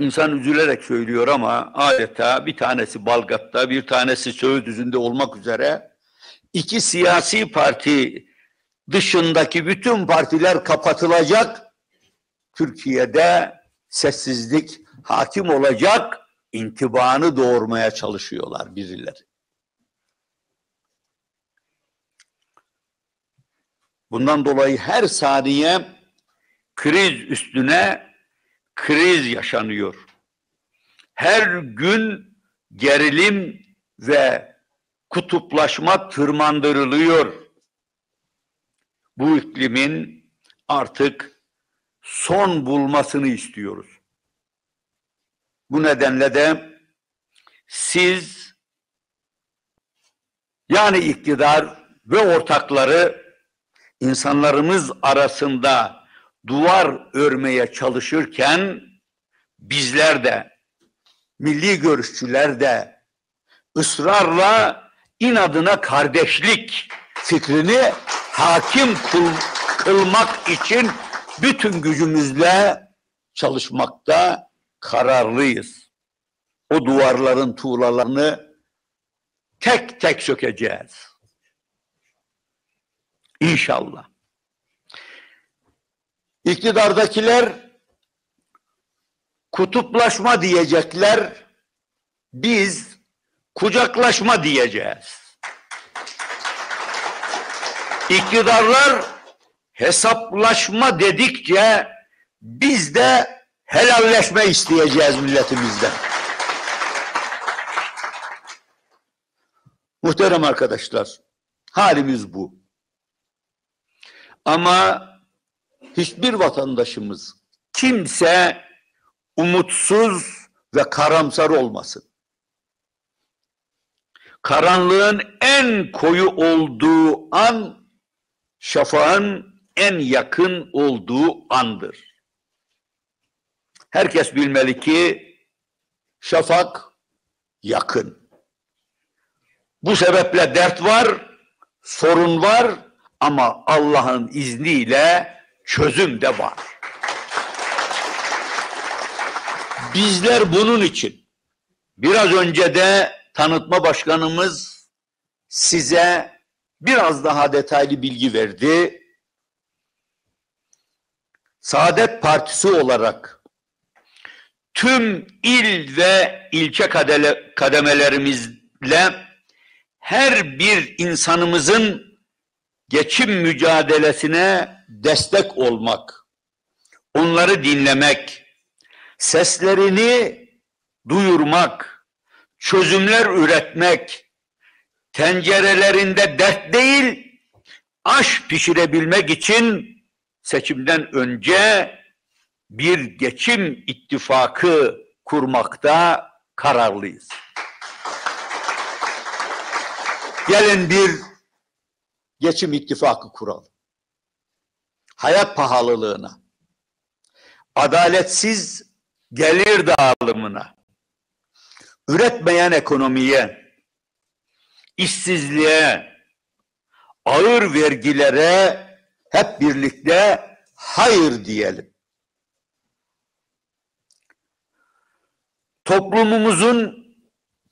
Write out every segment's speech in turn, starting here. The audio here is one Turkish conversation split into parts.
İnsan üzülerek söylüyor ama adeta bir tanesi Balgat'ta, bir tanesi Söğütüzü'nde olmak üzere iki siyasi parti dışındaki bütün partiler kapatılacak. Türkiye'de sessizlik hakim olacak intibanı doğurmaya çalışıyorlar birileri. Bundan dolayı her saniye kriz üstüne kriz yaşanıyor. Her gün gerilim ve kutuplaşma tırmandırılıyor. Bu iklimin artık son bulmasını istiyoruz. Bu nedenle de siz yani iktidar ve ortakları insanlarımız arasında duvar örmeye çalışırken bizler de milli görüşçüler de ısrarla inadına kardeşlik fikrini hakim kıl, kılmak için bütün gücümüzle çalışmakta kararlıyız. O duvarların tuğlalarını tek tek sökeceğiz. İnşallah. İktidardakiler kutuplaşma diyecekler, biz kucaklaşma diyeceğiz. İktidarlar hesaplaşma dedikçe biz de helalleşme isteyeceğiz milletimizden. Muhterem arkadaşlar, halimiz bu. Ama hiçbir vatandaşımız, kimse umutsuz ve karamsar olmasın. Karanlığın en koyu olduğu an, şafağın en yakın olduğu andır. Herkes bilmeli ki şafak yakın. Bu sebeple dert var, sorun var ama Allah'ın izniyle çözüm de var. Bizler bunun için biraz önce de tanıtma başkanımız size biraz daha detaylı bilgi verdi. Saadet Partisi olarak tüm il ve ilçe kademelerimizle her bir insanımızın geçim mücadelesine destek olmak, onları dinlemek, seslerini duyurmak, çözümler üretmek, tencerelerinde dert değil, aş pişirebilmek için seçimden önce bir geçim ittifakı kurmakta kararlıyız. Gelin bir geçim ittifakı kuralım hayat pahalılığına, adaletsiz gelir dağılımına, üretmeyen ekonomiye, işsizliğe, ağır vergilere hep birlikte hayır diyelim. Toplumumuzun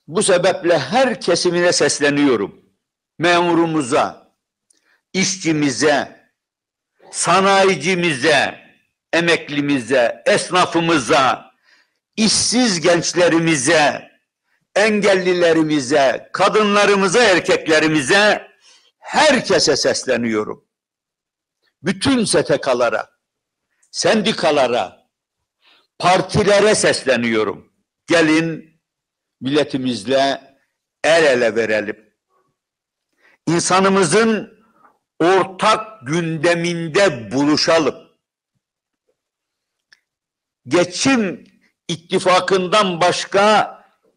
bu sebeple her kesimine sesleniyorum. Memurumuza, işçimize, sanayicimize, emeklimize, esnafımıza, işsiz gençlerimize, engellilerimize, kadınlarımıza, erkeklerimize, herkese sesleniyorum. Bütün STK'lara, sendikalara, partilere sesleniyorum. Gelin milletimizle el ele verelim. İnsanımızın ortak gündeminde buluşalım. Geçim ittifakından başka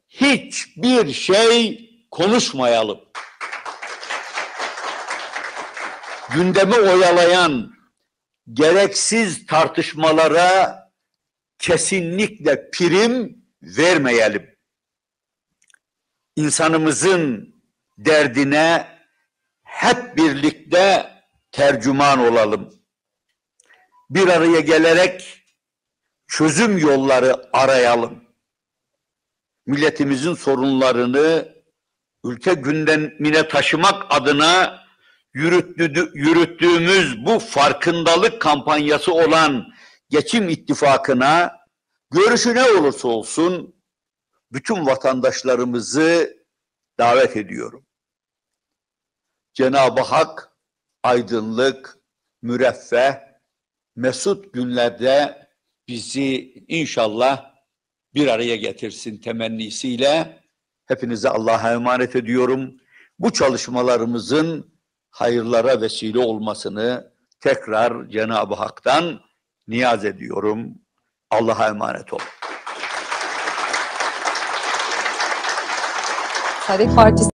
hiçbir şey konuşmayalım. Gündemi oyalayan gereksiz tartışmalara kesinlikle prim vermeyelim. İnsanımızın derdine hep birlikte tercüman olalım. Bir araya gelerek çözüm yolları arayalım. Milletimizin sorunlarını ülke gündemine taşımak adına yürüttü- yürüttüğümüz bu farkındalık kampanyası olan Geçim İttifakı'na görüşü ne olursa olsun bütün vatandaşlarımızı davet ediyorum. Cenab-ı Hak aydınlık, müreffeh, mesut günlerde bizi inşallah bir araya getirsin temennisiyle hepinize Allah'a emanet ediyorum. Bu çalışmalarımızın hayırlara vesile olmasını tekrar Cenab-ı Hak'tan niyaz ediyorum. Allah'a emanet olun. Saadet Partisi